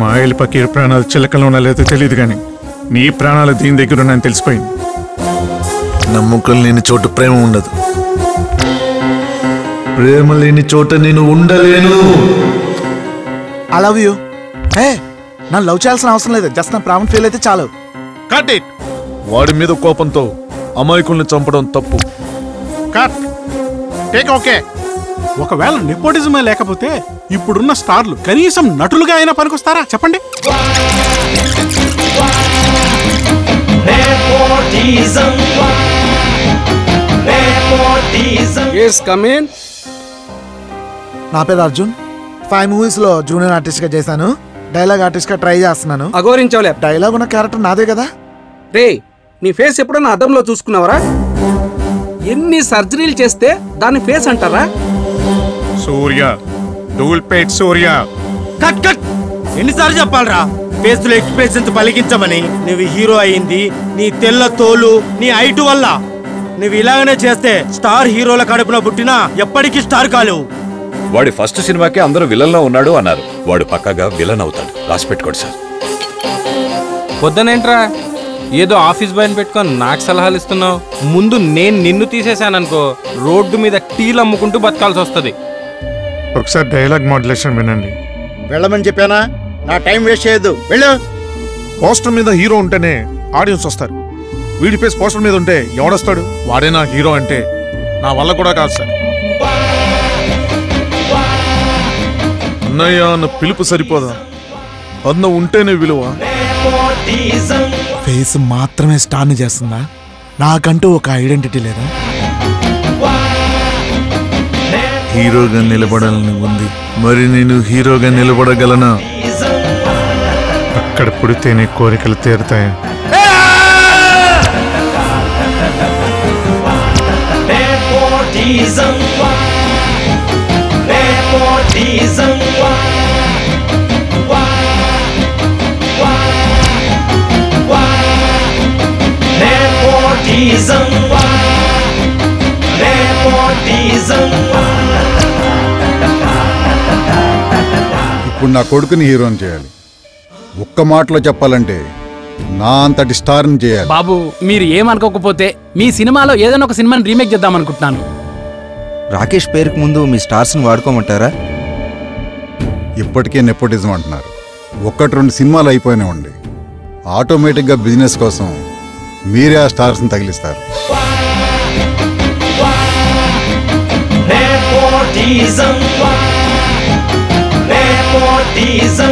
మా ఆయిల్ పకీర్ ప్రాణాలు చిలకలో ఉన్నా లేదో తెలియదు కానీ నీ ప్రాణాలు దీని దగ్గర ఉన్నాయని తెలిసిపోయింది. నమ్మకం లేని చోట ప్రేమ ఉండదు. ప్రేమ లేని చోట నేను ఉండలేను. ఐ లవ్ యూ ఏ నన్ను లవ్ చేయాల్సిన అవసరం లేదు. జస్ట్ నా ప్రాణం ఫీల్ అయితే చాలు. కట్ ఇట్ వాడి మీద కోపంతో అమాయకుల్ని చంపడం తప్పు. కట్ టేక్ ఓకే ఒకవేళ నెపోటిజమే లేకపోతే ఇప్పుడున్న స్టార్లు కనీసం నటులుగా అయినా పనికొస్తారా? చెప్పండి. నా పేరు అర్జున్. ఫైవ్ మూవీస్లో జూనియర్ ఆర్టిస్ట్గా చేశాను. డైలాగ్ ఆర్టిస్ట్గా ట్రై చేస్తున్నాను. అఘోరించవలే డైలాగ్ ఉన్న క్యారెక్టర్ నాదే కదా? రే నీ ఫేస్ ఎప్పుడన్నా అద్దంలో చూసుకున్నావరా? ఎన్ని సర్జరీలు చేస్తే దాన్ని ఫేస్ అంటారా? సూర్య. డూల్పేట్ సూర్య. Cut cut! ఎన్నిసార్లు చెప్పాలరా? ఫేస్లో ఎక్స్ప్రెషన్స్ పలికించమని? నువ్వు హీరో అయింది నీ తెల్ల తోలు నీ హైట్ వల్ల. నువ్వు ఇలాగనే చేస్తే స్టార్ హీరోల కడుపున పుట్టినా ఎప్పటికీ స్టార్ కాలేవు. వాడి ఫస్ట్ సినిమాకి అందరూ విలన్లో ఉన్నాడు అన్నారు. వాడు పక్కగా విలన్ అవుతాడు. రాసి పెట్టుకోండి సార్. పొద్దునేంట్రా? ఏదో ఆఫీస్ బాయ్ని పెట్టుకొని నాకు సలహాలు ఇస్తున్నావు. ముందు నేను నిన్ను తీసేశాననుకో రోడ్డు మీద టీలు అమ్ముకుంటూ బతకాల్సి వస్తుంది. ఒకసారి డైలాగ్ మాడ్యులేషన్ వినండి. వెళ్ళమని చెప్పానా? నా టైం వేస్ట్ చేయొద్దు. వెళ్ళు. పోస్టర్ మీద హీరో ఉంటేనే ఆడియన్స్ వస్తారు. వీడి ఫేస్ పోస్టర్ మీద ఉంటే ఎవడొస్తాడు? వాడే నా హీరో అంటే నా వల్ల కూడా కాదు సార్. అన్నయ్య అన్న పిలుపు సరిపోదా? అన్న ఉంటేనే విలువ. ఫేస్ మాత్రమే స్టార్ని చేస్తుందా? నాకంటూ ఒక ఐడెంటిటీ లేదా? హీరోగా నిలబడాలని ఉంది. మరి నేను హీరోగా నిలబడగలనా? అక్కడ పుడితేనే కోరికలు తీరుతాయి. Nepotism. ఇప్పుడు నా కొడుకుని హీరోని చేయాలి. ఒక్క మాటలో చెప్పాలంటే నా అంతటి స్టార్ని చేయాలి. బాబు మీరు ఏమనుకోకపోతే మీ సినిమాలో ఏదైనా ఒక సినిమాని రీమేక్ చేద్దాం అనుకుంటున్నాను. రాకేష్ పేరుకు ముందు మీ స్టార్స్ని వాడుకోమంటారా? ఇప్పటికే నెపోటిజం అంటున్నారు. ఒక్కటి రెండు సినిమాలు అయిపోయినాయండి ఆటోమేటిక్గా బిజినెస్ కోసం మీరే ఆ స్టార్స్ని తగిలిస్తారు. Nepotism. ดีจั